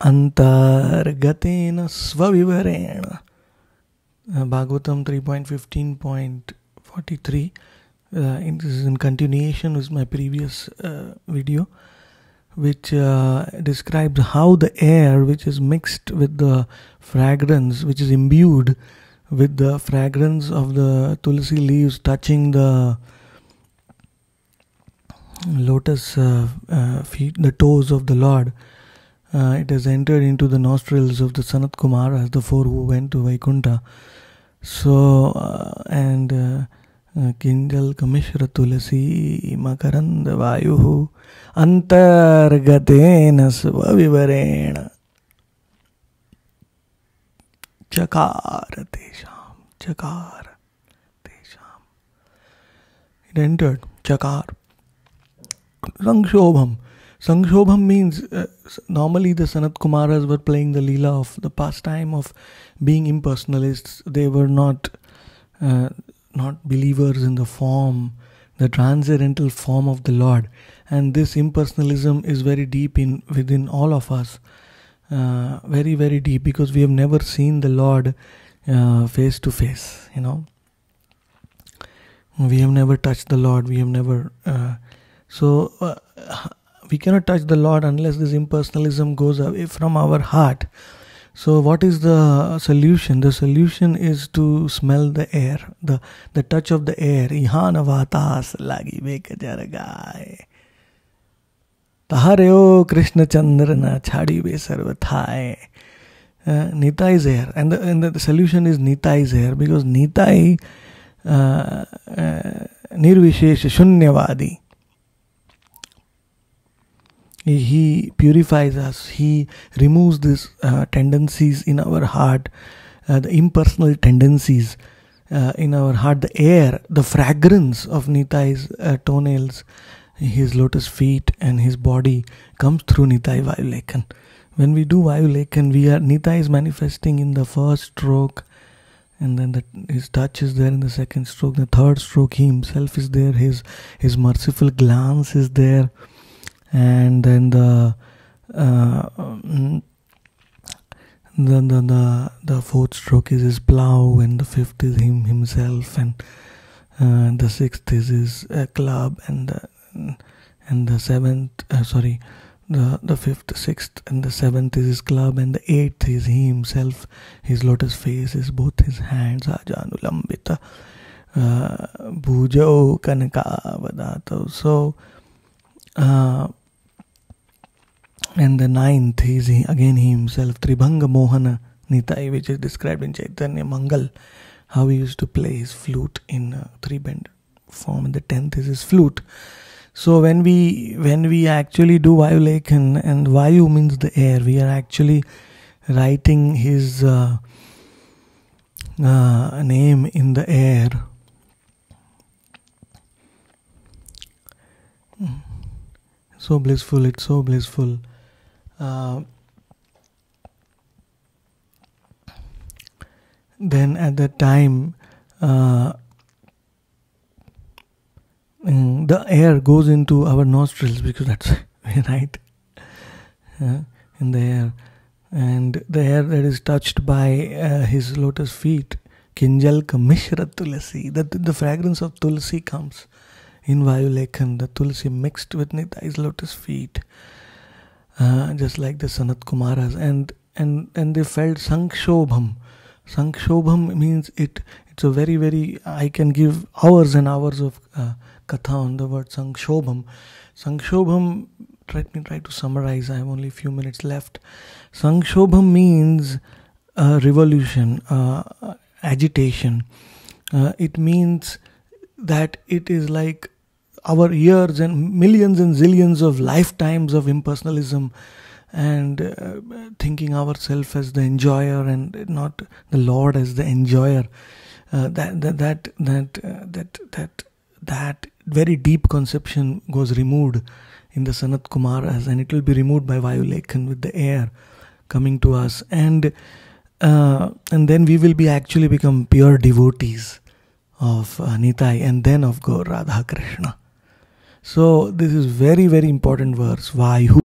अन्तर्गतेन स्वविवरेण uh, Bhagavatam 3.15.43 uh, this is in continuation with my previous uh, video which uh, describes how the air which is mixed with the fragrance which is imbued with the fragrance of the tulsi leaves touching the lotus uh, uh, feet the toes of the lord uh, it has entered into the nostrils of the Sanat Kumaras, the four who went to Vaikuntha. So, uh, and uh, Kinjal Kamishra Tulasi Makarand Vayuhu Antargatena Svavivarena Chakara Tesham Chakara Tesham. It entered Chakar. Sangshobham. Sangshobham means uh, normally the Sanat Kumaras were playing the Leela of the pastime of being impersonalists. They were not uh, not believers in the form, the transcendental form of the Lord. And this impersonalism is very deep in within all of us. Uh, very, very deep because we have never seen the Lord uh, face to face, you know. We have never touched the Lord. We have never. Uh, so uh, we cannot touch the Lord unless this impersonalism goes away from our heart. So, what is the solution? The solution is to smell the air, the, the touch of the air. Vatas lagi. Tahareo Krishna Chandrana chadi ve sarvathai. Uh, Nitai is air, and the, and the solution is Nitai is air because Nitai uh, uh, nirvishesh shunyavadi he purifies us. He removes these uh, tendencies in our heart uh, the impersonal tendencies uh, in our heart. The air the fragrance of nitai's uh, toenails his lotus feet and his body comes through nitai vayulekhan when we do vayulekhan we are nitai is manifesting in the first stroke and then the, his touch is there in the second stroke. The third stroke he himself is there. His his merciful glance is there and then the uh, the, the the the fourth stroke is his plow and the fifth is him himself and uh, the sixth is his uh, club and the and the seventh uh, sorry the the fifth sixth and the seventh is his club and the eighth is he himself. His lotus face is both his hands ajanulambita uh, bhujao kanaka so uh, and the ninth is he, again he himself, Tribhanga Mohana Nitai, which is described in Chaitanya Mangal, how he used to play his flute in three bend form. And the tenth is his flute. So when we when we actually do Vayulekhan, and Vayu means the air, we are actually writing his uh, uh, name in the air. So blissful, it's so blissful. Uh, then at that time uh, mm, the air goes into our nostrils because that's right? Uh, in the air. And the air that is touched by uh, his lotus feet kinjalka mishra tulasi that the fragrance of tulsi comes in vayulekhan the tulsi mixed with nitai's lotus feet uh, just like the Sanat Kumaras, and and and they felt Sankshobham. Sankshobham means it. It's a very very. I can give hours and hours of uh, katha on the word Sankshobham. Sankshobham. Let me try to summarize. I have only a few minutes left. Sankshobham means uh, revolution, uh, agitation. It means that it is like our years and millions and zillions of lifetimes of impersonalism and uh, thinking ourselves as the enjoyer and not the Lord as the enjoyer. Uh, that that that that, uh, that that that very deep conception goes removed in the Sanat Kumaras, and it will be removed by Vayulekhan with the air coming to us, and uh, and then we will be actually become pure devotees of uh, Nitai and then of Gaur Radha Krishna. So this is very very important verse. Vayu